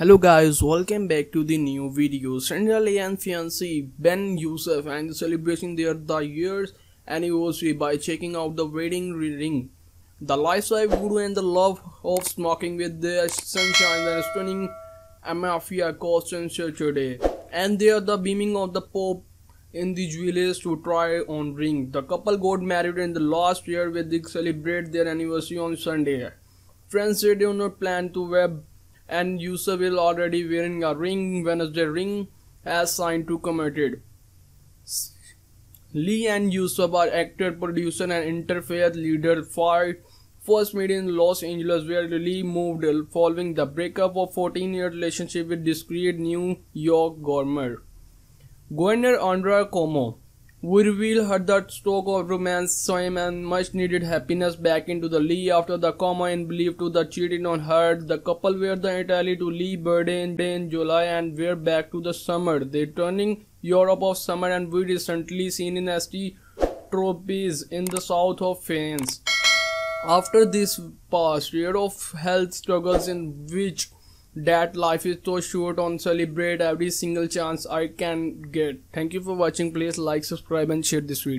Hello guys, welcome back to the new video. Sandra Lee and fiancé Ben Youcef and celebrating their the year's anniversary by checking out the wedding ring. The lifestyle guru and the love of smoking with the sunshine and stunning Amalfi costumes today. And they are the beaming of the Pope in the jewelers to try on ring. The couple got married in the last year with they celebrate their anniversary on Sunday. Friends they do not plan to wear and Youcef will already wearing a ring Wednesday ring as signed to committed. Lee and Youcef are actor, producer and interfaith leader for first met in Los Angeles where Lee moved following the breakup of 14-year relationship with discreet New York governor. Governor Andrew Cuomo we reveal her that stroke of romance swam and much needed happiness back into the Lee after the Cuomo and believed to the cheating on her. The couple were the Italy to Lee birthday in July and were back to the summer. They turning Europe of summer and we recently seen in St. Tropez in the south of France. After this past year of health struggles in which that life is so short on celebrate every single chance I can get. Thank you for watching. Please like, subscribe and share this video.